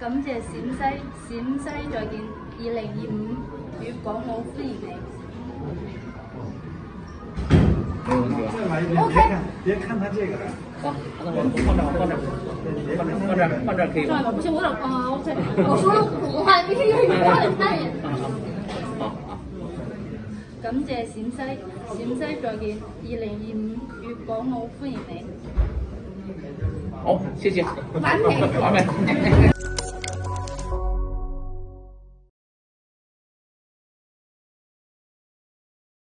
感謝陝西，陝西再見。二零二五，粵港澳歡迎你。没有问题吧？再来，别看他这个了，好，那我放这儿，放这儿，放这儿，放这儿，放这儿可以吗？不行，我老点啊，我这我说了普通话，必须用粤话看一眼。好好。感谢陕西，陕西再见。二零二五，粵港澳欢迎你。好，谢谢，完美。完美。